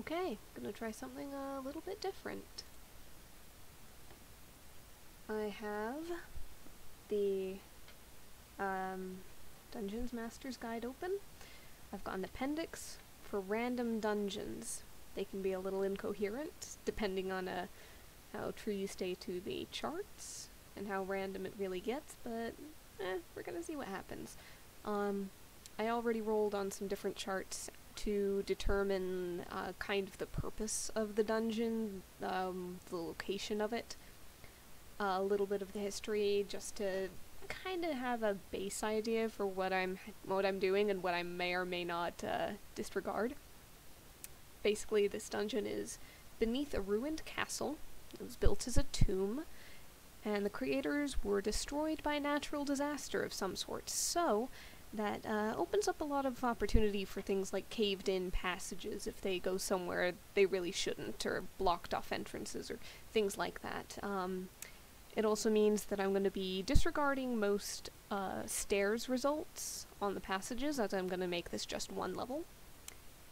Okay, gonna try something a little bit different. I have the um, Dungeons Master's Guide open. I've got an appendix for random dungeons. They can be a little incoherent depending on uh, how true you stay to the charts and how random it really gets, but eh, we're gonna see what happens. Um, I already rolled on some different charts to determine uh, kind of the purpose of the dungeon, um, the location of it, a little bit of the history, just to kind of have a base idea for what I'm what I'm doing and what I may or may not uh, disregard. Basically, this dungeon is beneath a ruined castle. It was built as a tomb, and the creators were destroyed by a natural disaster of some sort. So that uh, opens up a lot of opportunity for things like caved in passages if they go somewhere they really shouldn't, or blocked off entrances, or things like that. Um, it also means that I'm going to be disregarding most uh, stairs results on the passages, as I'm going to make this just one level.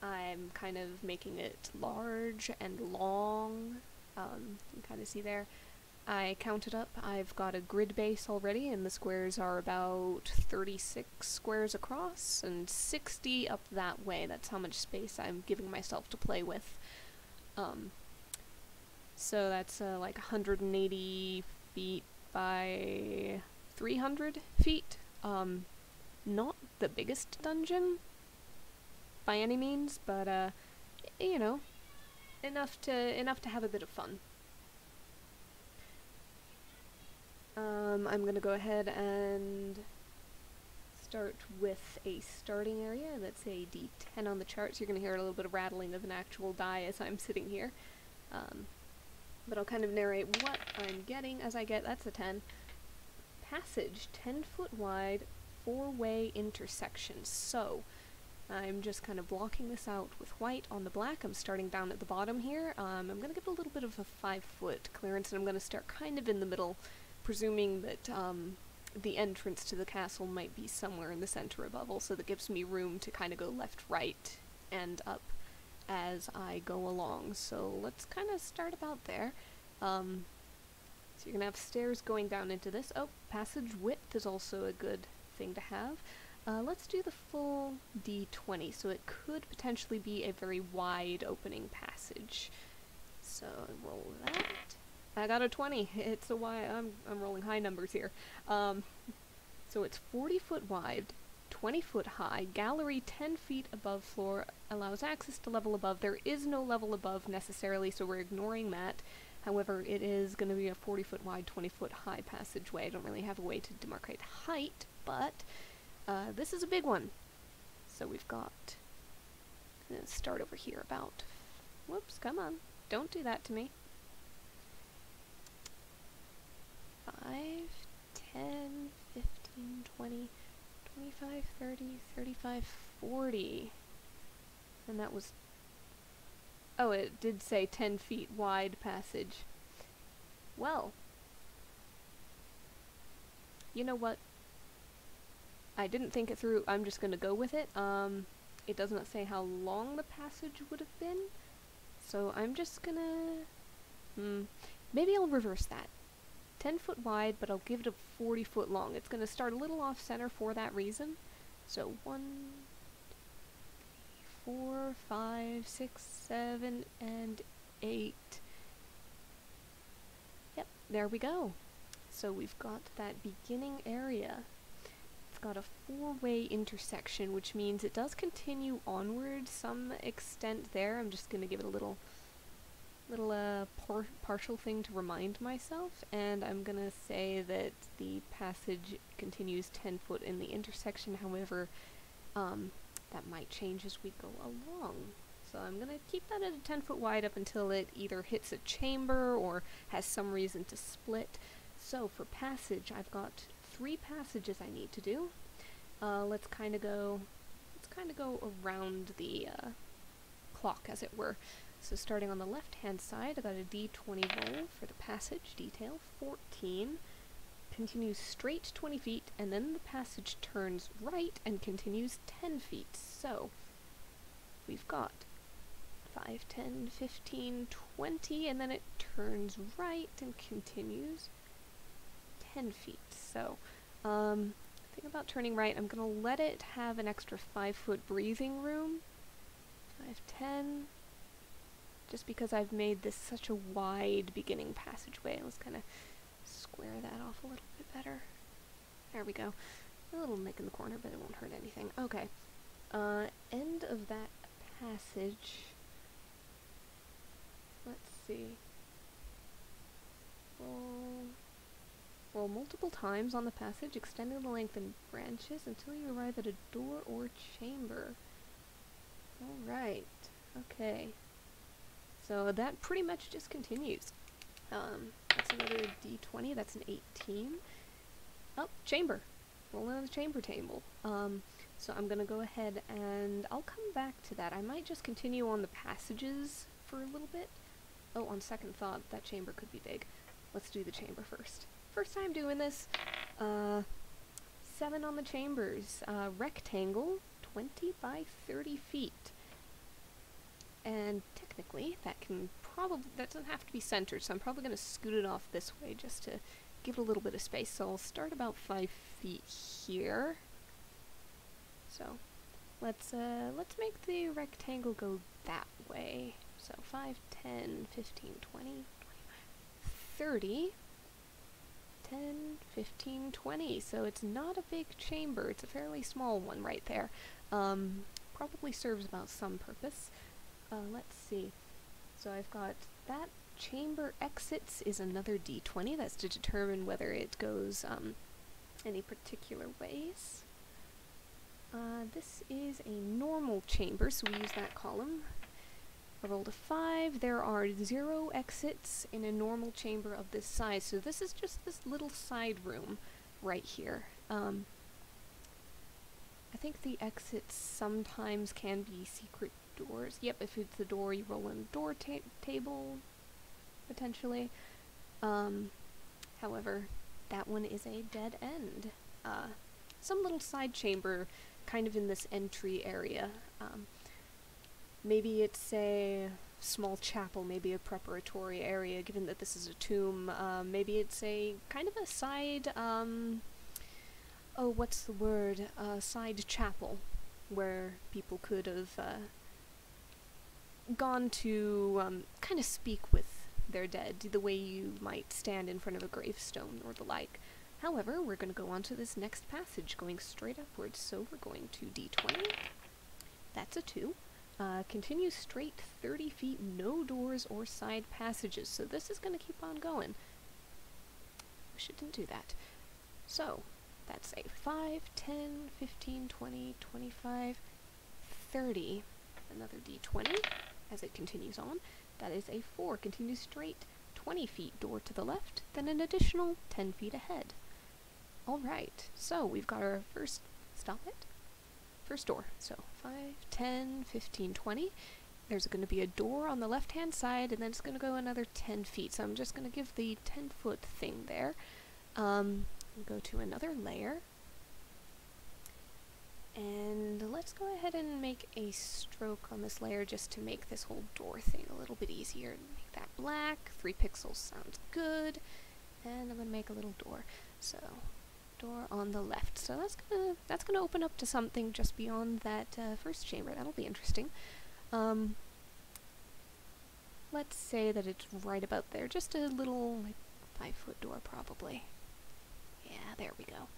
I'm kind of making it large and long. Um, you can kind of see there. I counted up, I've got a grid base already, and the squares are about 36 squares across and 60 up that way. That's how much space I'm giving myself to play with. Um, so that's uh, like 180 feet by 300 feet. Um, not the biggest dungeon by any means, but uh, you know, enough to enough to have a bit of fun. Um, I'm gonna go ahead and start with a starting area. That's a D10 on the chart, so you're gonna hear a little bit of rattling of an actual die as I'm sitting here. Um, but I'll kind of narrate what I'm getting as I get. That's a 10. Passage, 10 foot wide, four-way intersection. So, I'm just kind of blocking this out with white on the black. I'm starting down at the bottom here. Um, I'm going to give a little bit of a five foot clearance and I'm going to start kind of in the middle, presuming that um, the entrance to the castle might be somewhere in the center above, also that gives me room to kind of go left, right, and up as I go along. So let's kind of start about there. Um, so you're going to have stairs going down into this. Oh, passage width is also a good thing to have. Uh, let's do the full D20, so it could potentially be a very wide opening passage. So roll that. I got a 20. It's a why I'm I'm rolling high numbers here. Um, so it's 40 foot wide, 20 foot high. Gallery 10 feet above floor allows access to level above. There is no level above necessarily, so we're ignoring that. However, it is going to be a 40 foot wide, 20 foot high passageway. I don't really have a way to demarcate height, but uh, this is a big one. So we've got, let's start over here about, whoops, come on, don't do that to me. 5, 10, 15, 20, 25, 30, 35, 40. And that was, oh, it did say 10 feet wide passage. Well, you know what? I didn't think it through. I'm just going to go with it. Um, it does not say how long the passage would have been. So I'm just going to... Hmm. Maybe I'll reverse that. 10 foot wide, but I'll give it a 40 foot long. It's going to start a little off center for that reason. So 1, 4, 5, 6, 7, and 8. Yep, there we go. So we've got that beginning area it's got a four-way intersection, which means it does continue onward some extent there. I'm just going to give it a little little uh, par partial thing to remind myself, and I'm to say that the passage continues 10 foot in the intersection, however, um, that might change as we go along. So I'm to keep that at a 10 foot wide up until it either hits a chamber or has some reason to split. So for passage, I've got three passages I need to do. Uh, let's kind of go, let's kind of go around the uh, clock, as it were. So starting on the left-hand side, I got a d20 roll for the passage, detail 14. Continues straight 20 feet, and then the passage turns right and continues 10 feet. So, we've got 5, 10, 15, 20, and then it turns right and continues 10 feet. So, um, think about turning right. I'm going to let it have an extra 5 foot breathing room. 5, 10. Just because I've made this such a wide beginning passageway, let's kind of square that off a little bit better. There we go. A little nick in the corner, but it won't hurt anything. Okay. Uh, end of that passage. Let's see. Roll, roll multiple times on the passage, extending the length in branches until you arrive at a door or chamber. Alright. Okay. So that pretty much just continues. Um, that's another d20, that's an 18. Oh, chamber. Rolling on the chamber table. Um, so I'm gonna go ahead and I'll come back to that. I might just continue on the passages for a little bit. Oh, on second thought, that chamber could be big. Let's do the chamber first. First time doing this. Uh, seven on the chambers. Uh, rectangle, 20 by 30 feet. And technically, that can probably, that doesn't have to be centered, so I'm probably going to scoot it off this way just to give it a little bit of space. So I'll start about 5 feet here. So let's uh, let's make the rectangle go that way. So 5, 10, 15, 20, 25, 30, 10, 15, 20. So it's not a big chamber. It's a fairly small one right there. Um, probably serves about some purpose. Uh, let's see. So I've got that chamber exits is another d20. That's to determine whether it goes um, any particular ways. Uh, this is a normal chamber, so we use that column. I rolled a 5. There are zero exits in a normal chamber of this size, so this is just this little side room right here. Um, I think the exits sometimes can be secret doors. Yep, if it's the door, you roll in the door ta table, potentially. Um, however, that one is a dead end. Uh, some little side chamber kind of in this entry area. Um, maybe it's a small chapel, maybe a preparatory area, given that this is a tomb. Um, maybe it's a kind of a side, um, oh, what's the word? A side chapel, where people could have uh, gone to um, kind of speak with their dead, the way you might stand in front of a gravestone or the like. However, we're going to go on to this next passage, going straight upwards, so we're going to d20. That's a 2. Uh, continue straight 30 feet, no doors or side passages, so this is going to keep on going. Wish it didn't do that. So, that's a 5, 10, 15, 20, 25, 30. Another d20 as it continues on. That is a 4. Continue straight 20 feet, door to the left, then an additional 10 feet ahead. Alright, so we've got our first, stop it, first door. So 5, 10, 15, 20. There's going to be a door on the left hand side, and then it's going to go another 10 feet. So I'm just going to give the 10 foot thing there. Um, go to another layer. And let's go ahead and make a stroke on this layer just to make this whole door thing a little bit easier. Make that black, 3 pixels sounds good. And I'm to make a little door. So door on the left. So that's gonna that's gonna open up to something just beyond that uh, first chamber. That'll be interesting. Um, let's say that it's right about there, just a little like five foot door probably. Yeah, there we go.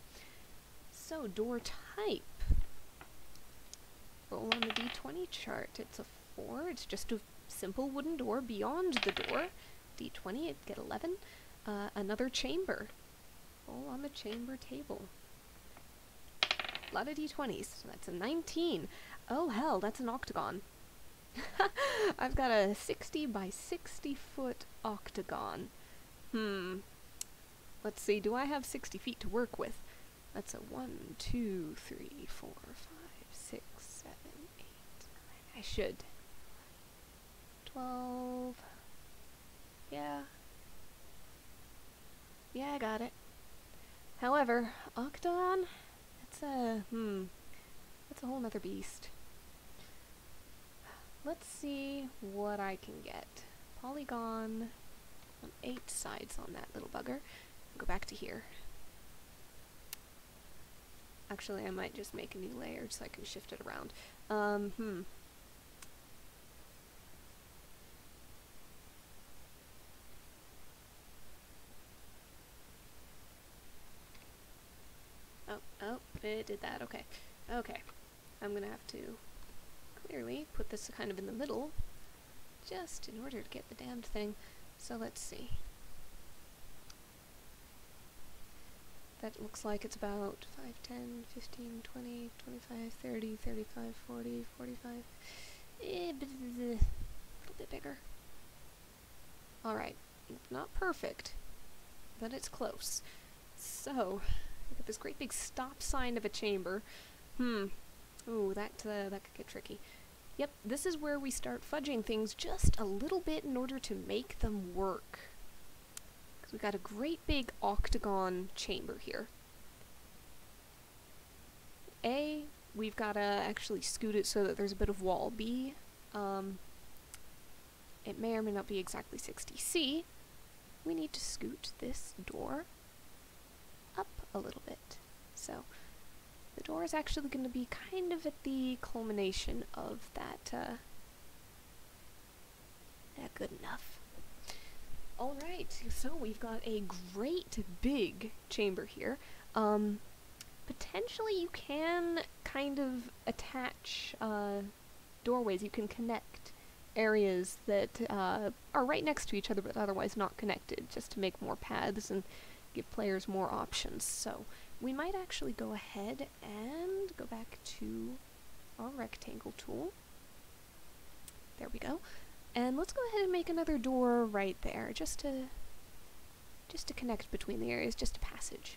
So door type. Roll on the d20 chart. It's a four. It's just a simple wooden door beyond the door. d20, it'd get 11. Uh, another chamber all on the chamber table. A lot of d20s. So that's a 19. Oh hell, that's an octagon. I've got a 60 by 60 foot octagon. Hmm. Let's see, do I have 60 feet to work with? That's a 1, 2, 3, 4, 5, 6, 7, 8, 9. I should. 12. Yeah. Yeah, I got it. However, Octagon, that's a, hmm, that's a whole nother beast. let's see what I can get. Polygon on eight sides on that little bugger. Go back to here. Actually, I might just make a new layer so I can shift it around. Um, hmm. Oh, oh, it did that, okay. Okay. I'm gonna have to clearly put this kind of in the middle, just in order to get the damned thing. So let's see. That looks like it's about 5, 10, 15, 20, 25, 30, 35, 40, 45. Eh, a little bit bigger. Alright, not perfect, but it's close. So, look at this great big stop sign of a chamber. Hmm. Ooh, that, uh, that could get tricky. Yep, this is where we start fudging things just a little bit in order to make them work. Because we've got a great big octagon chamber here. A, we've got to actually scoot it so that there's a bit of wall. B, um, it may or may not be exactly 60. C, we need to scoot this door a little bit. So, the door is actually going to be kind of at the culmination of that, uh, yeah, good enough. Alright, so we've got a great big chamber here. Um, potentially you can kind of attach uh, doorways, you can connect areas that uh, are right next to each other but otherwise not connected, just to make more paths and give players more options. So we might actually go ahead and go back to our rectangle tool. There we go. And let's go ahead and make another door right there, just to just to connect between the areas, just a passage.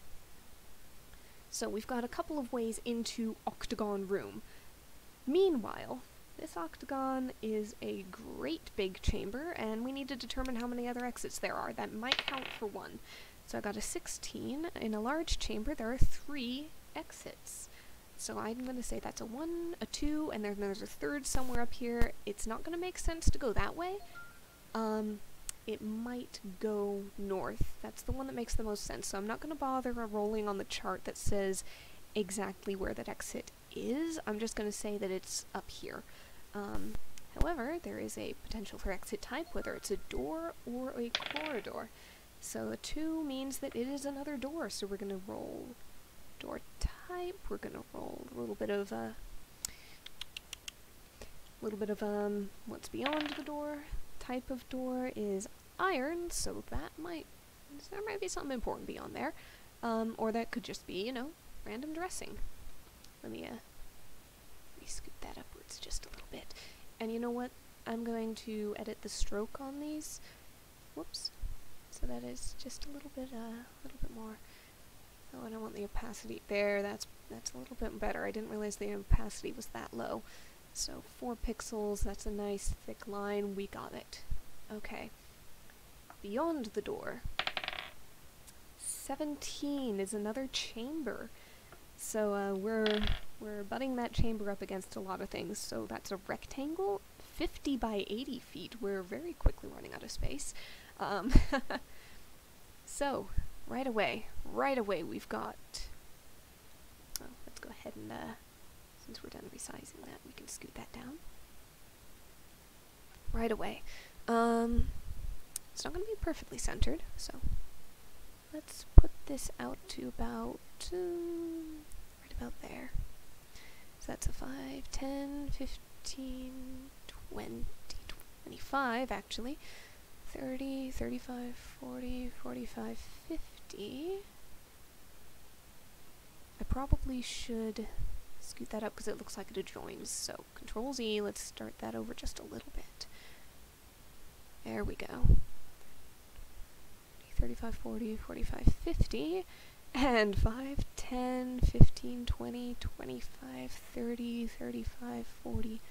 So we've got a couple of ways into Octagon Room. Meanwhile, this octagon is a great big chamber, and we need to determine how many other exits there are. That might count for one. So I got a 16. In a large chamber, there are three exits. So I'm going to say that's a 1, a 2, and then there's a third somewhere up here. It's not going to make sense to go that way. Um, it might go north. That's the one that makes the most sense. So I'm not going to bother rolling on the chart that says exactly where that exit is. I'm just going to say that it's up here. Um, however, there is a potential for exit type, whether it's a door or a corridor. So a 2 means that it is another door, so we're going to roll door type, we're going to roll a little bit of a uh, little bit of um what's beyond the door. Type of door is iron, so that might there might be something important beyond there. Um, or that could just be, you know, random dressing. Let me uh let me scoot that upwards just a little bit. And you know what? I'm going to edit the stroke on these. Whoops so that is just a little bit, uh, a little bit more. Oh, and I want the opacity there. That's that's a little bit better. I didn't realize the opacity was that low. So four pixels. That's a nice thick line. We got it. Okay. Beyond the door. 17 is another chamber. So uh, we're we're butting that chamber up against a lot of things. So that's a rectangle, 50 by 80 feet. We're very quickly running out of space. Um, so, right away, right away we've got... Oh, let's go ahead and, uh, since we're done resizing that, we can scoot that down. Right away. Um, it's not going to be perfectly centered, so let's put this out to about, um, right about there. So that's a 5, 10, 15, 20, 25 actually. 30, 35, 40, 45, 50. I probably should scoot that up because it looks like it adjoins. So Control Z, let's start that over just a little bit. There we go. 35, 40, 45, 50, and 5, 10, 15, 20, 25, 30, 35, 40,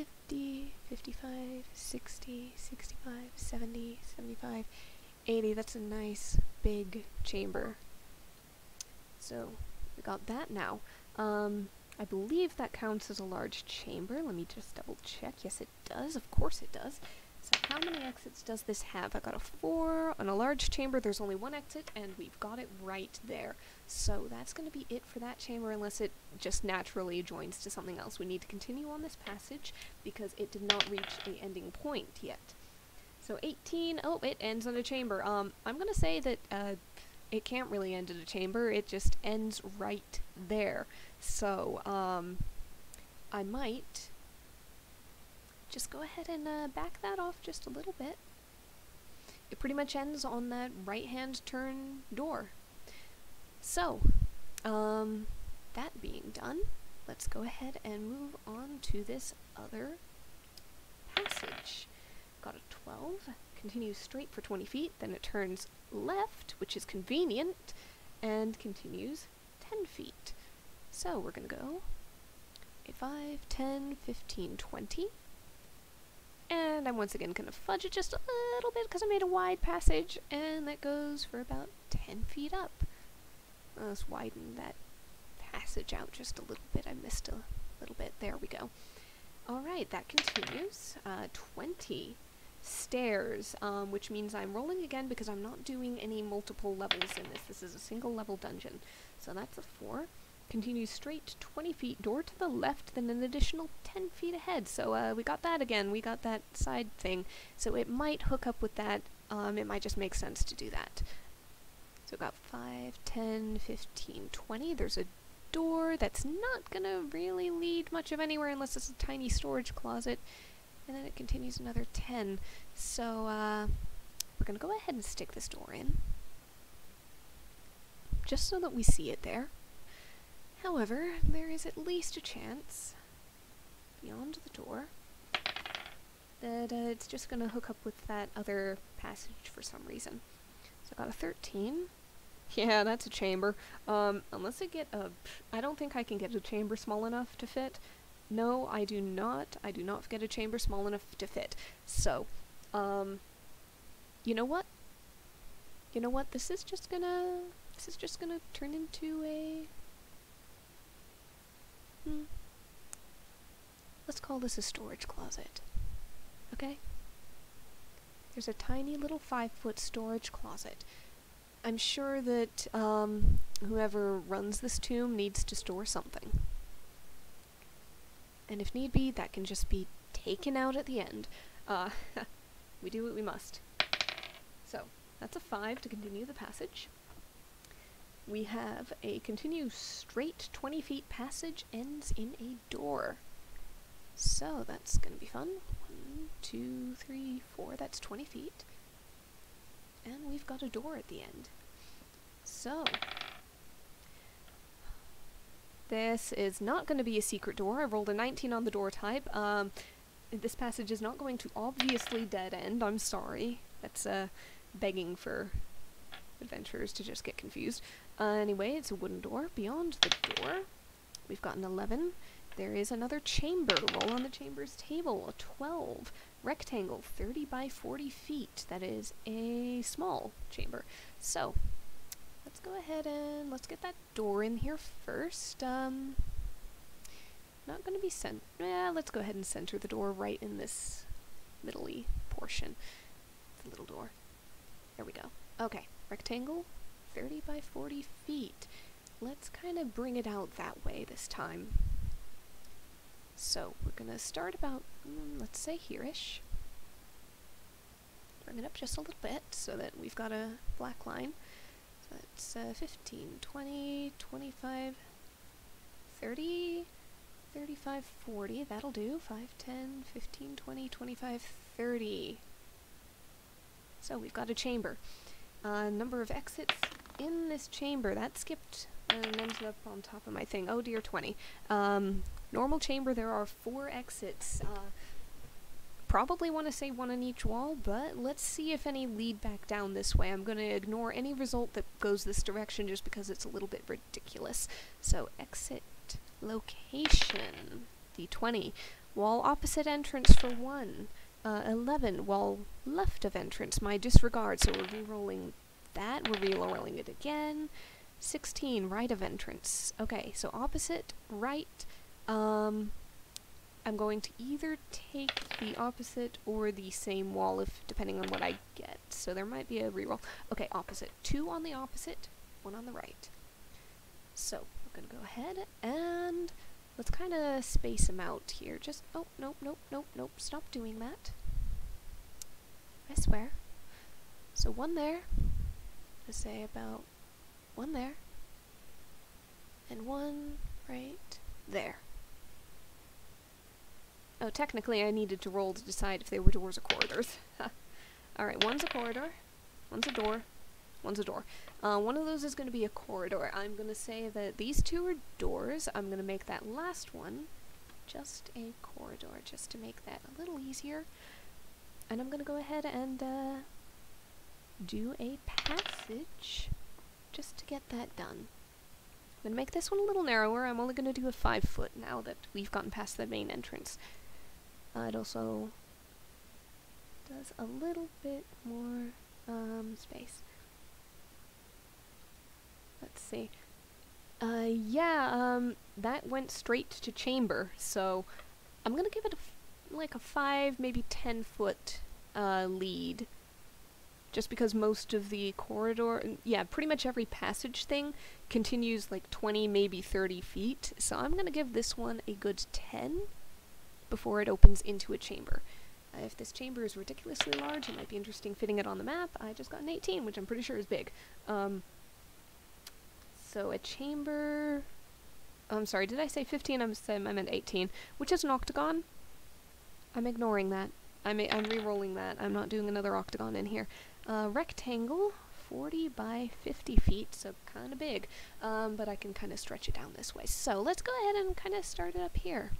50, 55, 60, 65, 70, 75, 80. That's a nice big chamber. So we got that now. Um, I believe that counts as a large chamber. Let me just double check. Yes, it does. Of course it does. So how many exits does this have? I got a four. On a large chamber, there's only one exit, and we've got it right there. So that's going to be it for that chamber, unless it just naturally joins to something else. We need to continue on this passage, because it did not reach a ending point yet. So 18, oh, it ends on a chamber. Um, I'm going to say that, uh, it can't really end at a chamber, it just ends right there. So, um, I might just go ahead and uh, back that off just a little bit. It pretty much ends on that right-hand turn door. So, um, that being done, let's go ahead and move on to this other passage. Got a 12, continues straight for 20 feet, then it turns left, which is convenient, and continues 10 feet. So we're going to go a 5, 10, 15, 20. And I'm once again going to fudge it just a little bit because I made a wide passage, and that goes for about 10 feet up. Let's widen that passage out just a little bit. I missed a little bit. There we go. Alright, that continues. Uh, 20 stairs, um, which means I'm rolling again because I'm not doing any multiple levels in this. This is a single level dungeon. So that's a 4. Continues straight 20 feet, door to the left, then an additional 10 feet ahead. So uh, we got that again. We got that side thing. So it might hook up with that. Um, it might just make sense to do that. So we got 5, 10, 15, 20. There's a door that's not going to really lead much of anywhere unless it's a tiny storage closet and then it continues another 10. So, uh, we're going to go ahead and stick this door in, just so that we see it there. However, there is at least a chance, beyond the door, that uh, it's just going to hook up with that other passage for some reason. So I got a 13. Yeah, that's a chamber. Um, unless I get a... I don't think I can get a chamber small enough to fit, no, I do not. I do not get a chamber small enough to fit. So, um, you know what? You know what? This is just gonna, this is just gonna turn into a, hmm. Let's call this a storage closet. Okay? There's a tiny little five foot storage closet. I'm sure that, um, whoever runs this tomb needs to store something and if need be, that can just be taken out at the end. Uh, we do what we must. So, that's a 5 to continue the passage. We have a continue straight 20 feet passage ends in a door. So, that's going to be fun. One, two, three, four. That's 20 feet. And we've got a door at the end. So, this is not going to be a secret door. I rolled a 19 on the door type. Um, this passage is not going to obviously dead end. I'm sorry. That's uh, begging for adventurers to just get confused. Uh, anyway, it's a wooden door. Beyond the door, we've got an 11. There is another chamber. Roll on the chamber's table. A 12. Rectangle, 30 by 40 feet. That is a small chamber. So, let's go ahead and let's get that door in here first. Um, not going to be sent. Yeah, let's go ahead and center the door right in this middly portion. The little door. There we go. Okay, rectangle, 30 by 40 feet. Let's kind of bring it out that way this time. So we're going to start about, mm, let's say here-ish. Bring it up just a little bit so that we've got a black line. That's uh, 15, 20, 25, 30, 35, 40. That'll do. 5, 10, 15, 20, 25, 30. So we've got a chamber. Uh, number of exits in this chamber. That skipped and ended up on top of my thing. Oh dear, 20. Um, normal chamber, there are four exits. Uh, probably want to say one on each wall, but let's see if any lead back down this way. I'm going to ignore any result that goes this direction just because it's a little bit ridiculous. So exit location, D20. Wall opposite entrance for 1. Uh, 11, wall left of entrance, my disregard, so we're re-rolling that, we're re-rolling it again. 16, right of entrance. Okay, so opposite, right. Um, I'm going to either take the opposite or the same wall, if depending on what I get. So there might be a reroll. Okay, opposite. Two on the opposite, one on the right. So, we're gonna go ahead and let's kind of space them out here. Just, oh, nope, nope, nope, nope. Stop doing that. I swear. So one there, let's say about one there, and one right there. Oh, technically I needed to roll to decide if they were doors or corridors. Alright, one's a corridor, one's a door, one's a door. Uh, one of those is going to be a corridor. I'm going to say that these two are doors. I'm going to make that last one just a corridor, just to make that a little easier. And I'm going to go ahead and uh, do a passage just to get that done. I'm going to make this one a little narrower. I'm only going to do a 5 foot now that we've gotten past the main entrance. Uh, it also does a little bit more um, space. Let's see. Uh, yeah, um, that went straight to chamber, so I'm gonna give it like a 5, maybe 10 foot uh, lead. Just because most of the corridor, yeah, pretty much every passage thing continues like 20, maybe 30 feet. So I'm gonna give this one a good 10 before it opens into a chamber. Uh, if this chamber is ridiculously large, it might be interesting fitting it on the map. I just got an 18, which I'm pretty sure is big. Um, so a chamber... I'm sorry, did I say 15? I'm, I meant 18. Which is an octagon. I'm ignoring that. I'm, I'm re-rolling that. I'm not doing another octagon in here. Uh, rectangle, 40 by 50 feet, so kind of big. Um, but I can kind of stretch it down this way. So let's go ahead and kind of start it up here.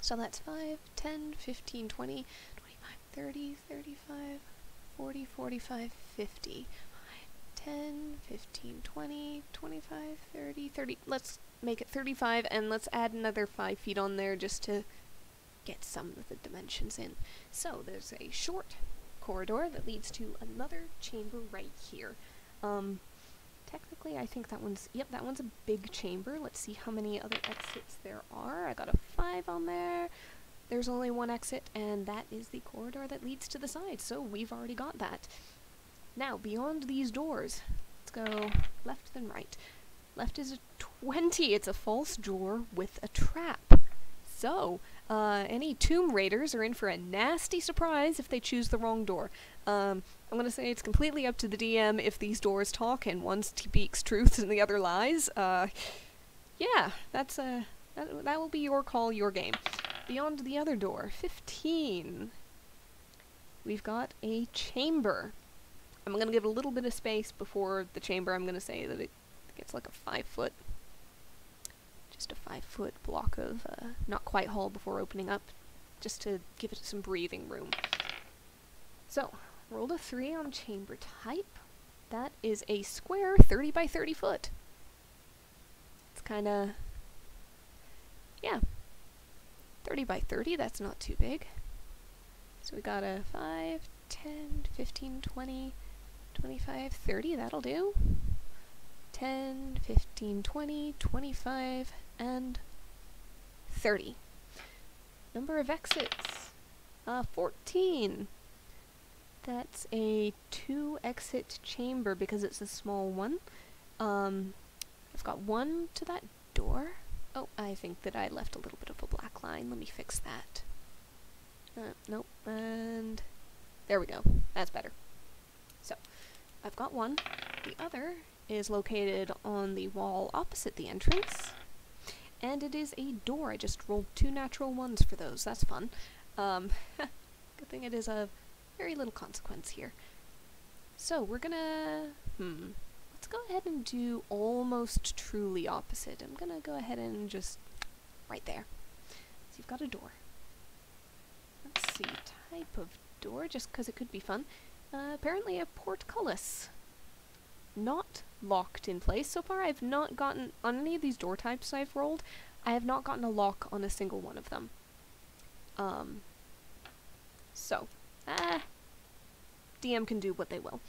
So that's 5, 10, 15, 20, 25, 30, 35, 40, 45, 50. 10, 15, 20, 25, 30, 30. Let's make it 35 and let's add another 5 feet on there just to get some of the dimensions in. So there's a short corridor that leads to another chamber right here. Um, technically I think that one's, yep, that one's a big chamber. Let's see how many other exits there are. I got a 5 on there. There's only one exit, and that is the corridor that leads to the side, so we've already got that. Now, beyond these doors, let's go left then right. Left is a 20. It's a false door with a trap. So, uh, any Tomb Raiders are in for a nasty surprise if they choose the wrong door. Um, I'm gonna say it's completely up to the DM if these doors talk and one speaks truth and the other lies. Uh, yeah, that's a uh, that, that will be your call, your game. Beyond the other door, 15. We've got a chamber. I'm going to give it a little bit of space before the chamber. I'm going to say that it gets like a five foot, just a five foot block of uh, not quite hall before opening up, just to give it some breathing room. So, rolled a three on chamber type. That is a square 30 by 30 foot. It's kind of, yeah, 30 by 30, that's not too big. So we got a 5, 10, 15, 20, 25, 30, that'll do. 10, 15, 20, 25, and 30. Number of exits, uh, 14. That's a two exit chamber because it's a small one. Um, I've got one to that door. Oh, I think that I left a little bit of a black line. Let me fix that. Uh, nope, and there we go. That's better. So, I've got one. The other is located on the wall opposite the entrance. And it is a door. I just rolled two natural ones for those. That's fun. Um, good thing it is a very little consequence here. So we're gonna... Hmm. Let's go ahead and do almost truly opposite. I'm gonna go ahead and just... Right there. So you've got a door. Let's see. Type of door, just because it could be fun. Uh, apparently a portcullis. Not locked in place. So far I've not gotten, on any of these door types I've rolled, I have not gotten a lock on a single one of them. Um, so, ah, DM can do what they will,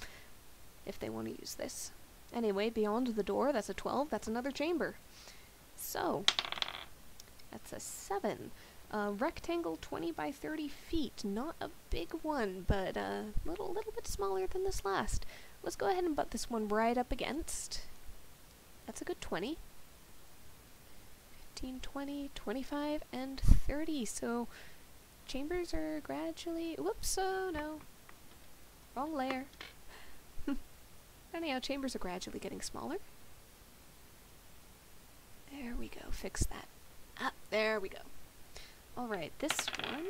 if they want to use this. Anyway, beyond the door, that's a 12, that's another chamber. So, that's a 7. Uh, rectangle 20 by 30 feet. Not a big one, but a uh, little, little bit smaller than this last. Let's go ahead and butt this one right up against. That's a good 20. 15, 20, 25, and 30. So, chambers are gradually... Whoops, oh no. Wrong layer. Anyhow, chambers are gradually getting smaller. There we go, fix that. Ah, there we go. Alright, this one.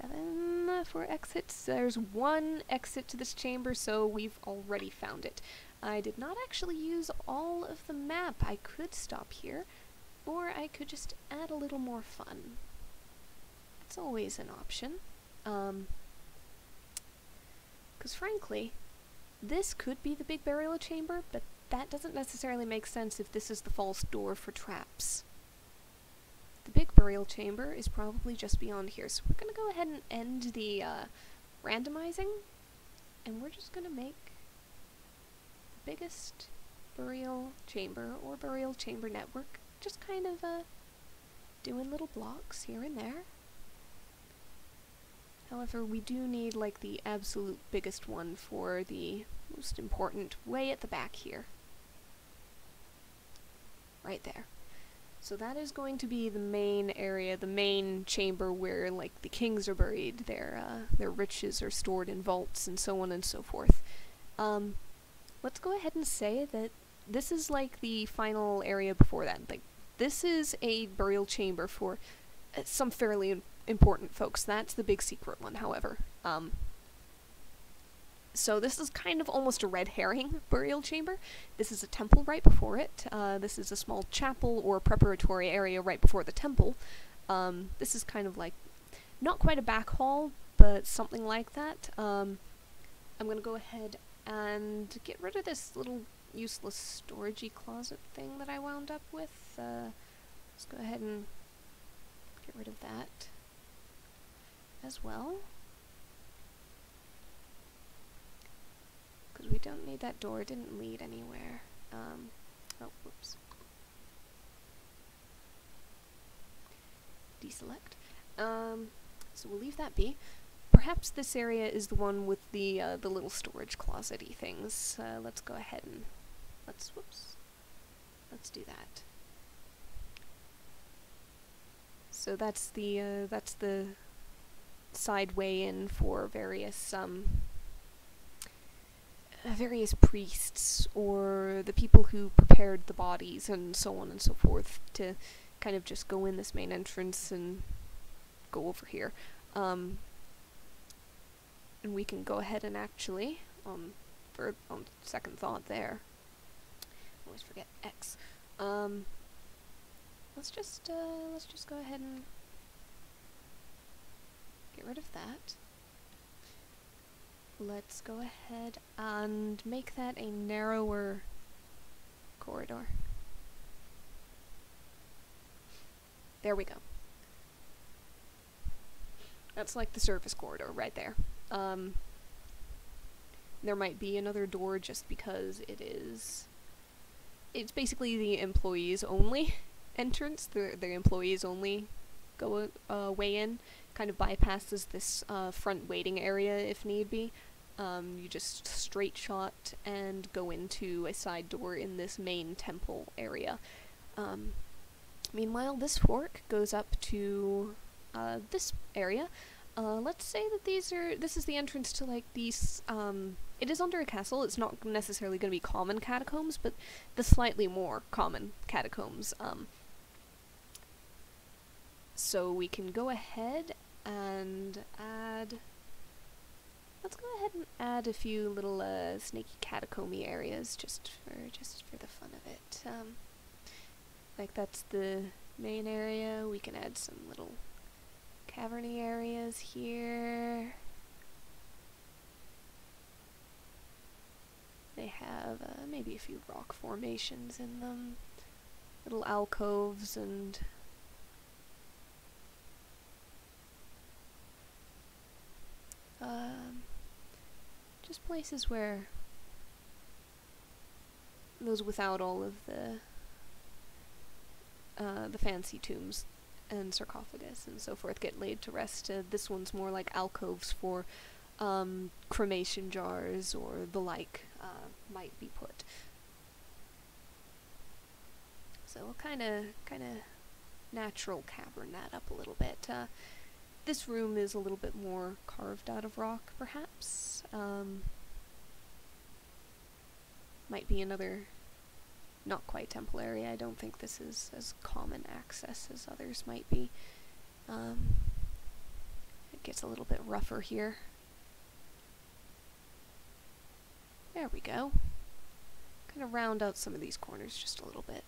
Seven for exits. There's one exit to this chamber, so we've already found it. I did not actually use all of the map. I could stop here, or I could just add a little more fun. It's always an option. Um, because frankly, this could be the big burial chamber, but that doesn't necessarily make sense if this is the false door for traps. The big burial chamber is probably just beyond here, so we're going to go ahead and end the uh, randomizing, and we're just going to make the biggest burial chamber or burial chamber network, just kind of uh, doing little blocks here and there. However, we do need like the absolute biggest one for the most important way at the back here. Right there. So that is going to be the main area, the main chamber where like the kings are buried, their uh, their riches are stored in vaults and so on and so forth. Um, let's go ahead and say that this is like the final area before that. Like this is a burial chamber for uh, some fairly important folks. That's the big secret one, however. Um, so this is kind of almost a red herring burial chamber. This is a temple right before it. Uh, this is a small chapel or preparatory area right before the temple. Um, this is kind of like, not quite a back hall, but something like that. Um, I'm going to go ahead and get rid of this little useless storagey closet thing that I wound up with. Uh, let's go ahead and get rid of that as well. Because we don't need that door, it didn't lead anywhere. Um, oh, whoops. Deselect. Um, so we'll leave that be. Perhaps this area is the one with the uh, the little storage closety things. Uh, let's go ahead and let's whoops. Let's do that. So that's the uh, that's the side way in for various um, various priests or the people who prepared the bodies and so on and so forth to kind of just go in this main entrance and go over here. Um, and we can go ahead and actually, um, for on second thought there, always forget X. Um, let's just uh, let's just go ahead and Get rid of that. Let's go ahead and make that a narrower corridor. There we go. That's like the surface corridor right there. Um, there might be another door just because it is... It's basically the employees only entrance, the, the employees only go uh, way in kind of bypasses this uh, front waiting area if need be. Um, you just straight shot and go into a side door in this main temple area. Um, meanwhile, this fork goes up to uh, this area. Uh, let's say that these are this is the entrance to like these. Um, it is under a castle. It's not necessarily going to be common catacombs, but the slightly more common catacombs. Um, so we can go ahead and add let's go ahead and add a few little uh, snaky catacomby areas just for just for the fun of it. Um, like that's the main area. We can add some little caverny areas here. They have uh, maybe a few rock formations in them, little alcoves and Um, just places where those without all of the uh, the fancy tombs and sarcophagus and so forth get laid to rest. Uh, this one's more like alcoves for um, cremation jars or the like uh, might be put. So we'll kind of, kind of natural cavern that up a little bit. Uh, this room is a little bit more carved out of rock, perhaps. Um, might be another not quite temple area. I don't think this is as common access as others might be. Um, it gets a little bit rougher here. There we go. Kind of round out some of these corners just a little bit.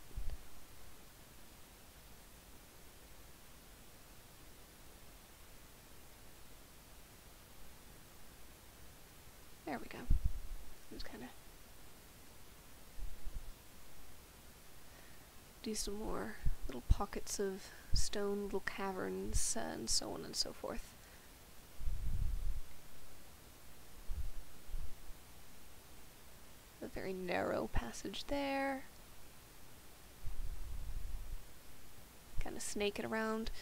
There we go. Just kind of do some more little pockets of stone, little caverns, uh, and so on and so forth. A very narrow passage there. Kind of snake it around.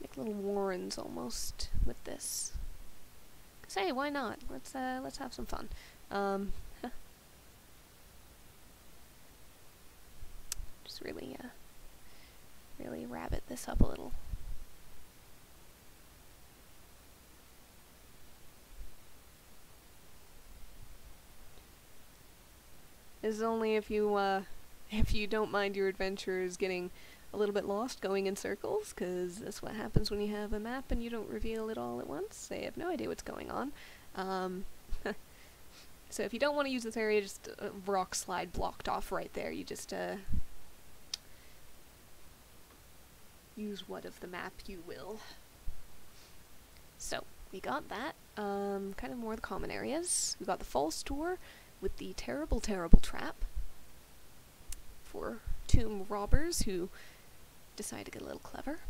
Make little warrens almost with this. Hey, why not? Let's uh, let's have some fun. Um, just really uh, really rabbit this up a little. This is only if you uh, if you don't mind your adventures getting a little bit lost going in circles, because that's what happens when you have a map and you don't reveal it all at once. They have no idea what's going on. Um, so if you don't want to use this area, just a rock slide blocked off right there. You just uh, use what of the map you will. So we got that. Um, kind of more the common areas. We got the false door with the terrible, terrible trap for tomb robbers who decide to get a little clever.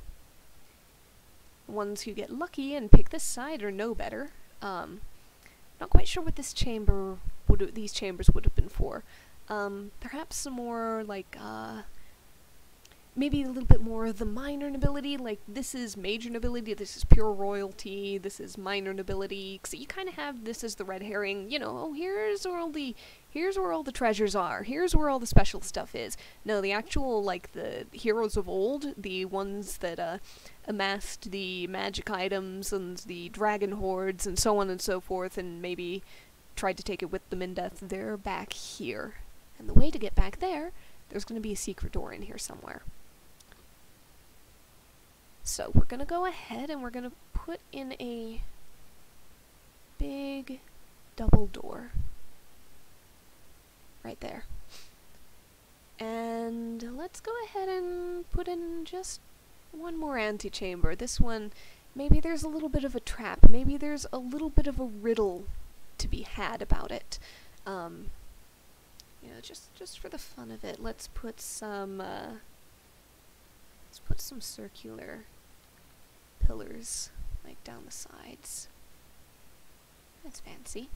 Ones who get lucky and pick this side are no better. Um, not quite sure what this chamber would these chambers would have been for. Um, perhaps some more like uh, maybe a little bit more of the minor nobility. Like this is major nobility, this is pure royalty, this is minor nobility. So you kind of have this as the red herring. You know, oh here's where all the here's where all the treasures are. Here's where all the special stuff is. No, the actual like the heroes of old, the ones that uh, amassed the magic items and the dragon hoards and so on and so forth, and maybe tried to take it with them in death. They're back here, and the way to get back there, there's going to be a secret door in here somewhere. So we're going to go ahead and we're going to put in a big double door right there. And let's go ahead and put in just one more antechamber. This one, maybe there's a little bit of a trap. Maybe there's a little bit of a riddle to be had about it. Um, you know, just just for the fun of it, let's put some uh, let's put some circular pillars like down the sides. That's fancy.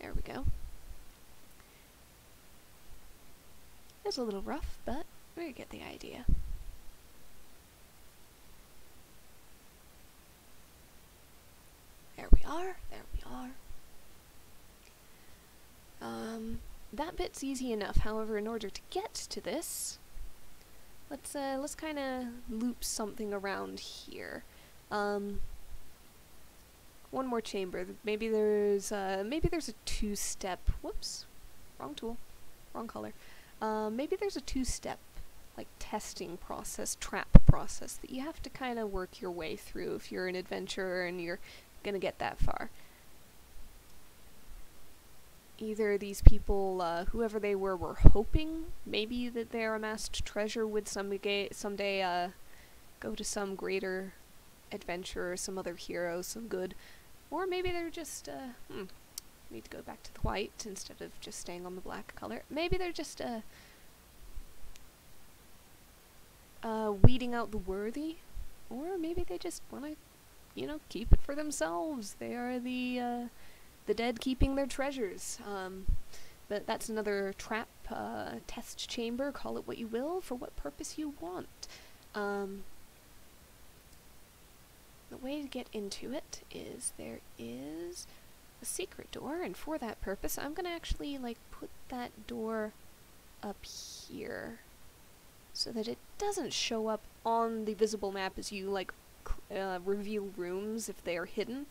There we go. It's a little rough, but we get the idea. There we are, there we are. Um, that bit's easy enough, however, in order to get to this, let's, uh, let's kind of loop something around here. Um, one more chamber. Maybe there's, uh, maybe there's a two-step, whoops, wrong tool, wrong color. Uh, maybe there's a two-step, like, testing process, trap process that you have to kind of work your way through if you're an adventurer and you're gonna get that far. Either these people, uh, whoever they were, were hoping maybe that their amassed treasure would someday, someday uh, go to some greater adventure or some other hero, some good, or maybe they're just, uh, hmm, need to go back to the white instead of just staying on the black color. Maybe they're just, uh, uh, weeding out the worthy, or maybe they just want to, you know, keep it for themselves. They are the uh, the dead keeping their treasures. Um, but that's another trap uh, test chamber. Call it what you will, for what purpose you want. Um, the way to get into it is there is a secret door, and for that purpose, I'm gonna actually like put that door up here so that it doesn't show up on the visible map as you like uh, reveal rooms if they are hidden.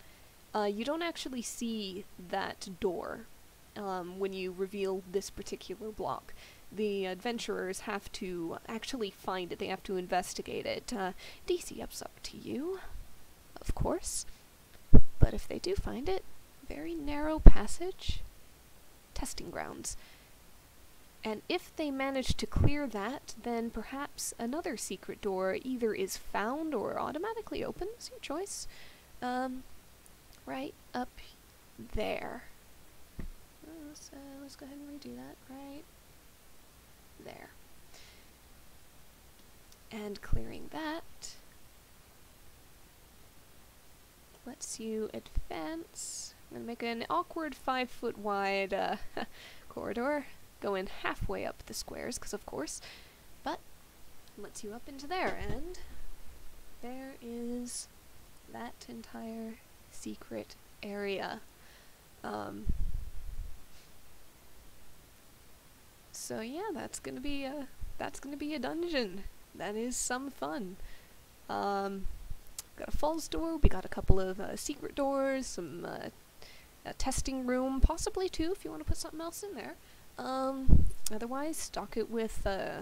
Uh, you don't actually see that door um, when you reveal this particular block. The adventurers have to actually find it, they have to investigate it. Uh, DC ups up to you, of course. But if they do find it, very narrow passage, testing grounds. And if they manage to clear that, then perhaps another secret door either is found or automatically opens, your choice. Um, right up there. Uh, let's go ahead and redo that right there. And clearing that lets you advance. I'm gonna make an awkward five foot wide uh, corridor, going halfway up the squares, because of course, but lets you up into there, and there is that entire secret area. Um, so yeah, that's gonna be a that's gonna be a dungeon. That is some fun. Um, got a falls door. We got a couple of uh, secret doors, some uh, a testing room, possibly two if you want to put something else in there. Um, otherwise, stock it with uh,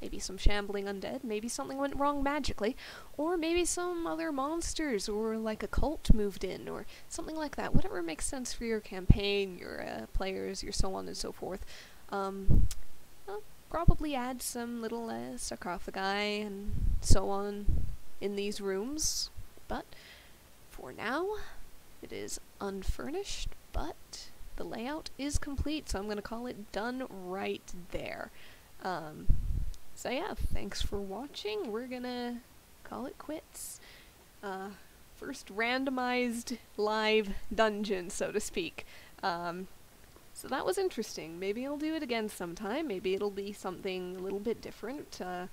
maybe some shambling undead, maybe something went wrong magically, or maybe some other monsters, or like a cult moved in, or something like that. Whatever makes sense for your campaign, your uh, players, your so on and so forth. Um, I'll probably add some little uh, sarcophagi and so on in these rooms, but for now, it is unfurnished, but the layout is complete, so I'm going to call it done right there. Um, so yeah, thanks for watching. We're gonna call it quits. Uh, first randomized live dungeon, so to speak. Um, so that was interesting. Maybe I'll do it again sometime. Maybe it'll be something a little bit different. Uh,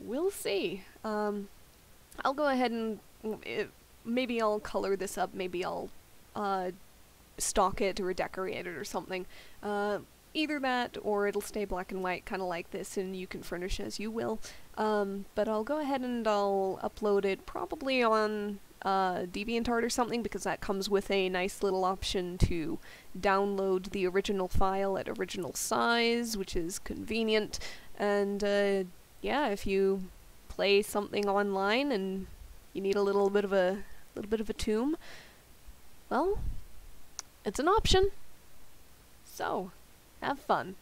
we'll see. Um, I'll go ahead and it, maybe I'll color this up. Maybe I'll uh, stock it or decorate it or something. Uh, either that or it'll stay black and white kind of like this and you can furnish as you will. Um, but I'll go ahead and I'll upload it probably on uh, DeviantArt or something because that comes with a nice little option to download the original file at original size, which is convenient. And uh, yeah, if you play something online and you need a little bit of a little bit of a tomb, well, it's an option. So, have fun.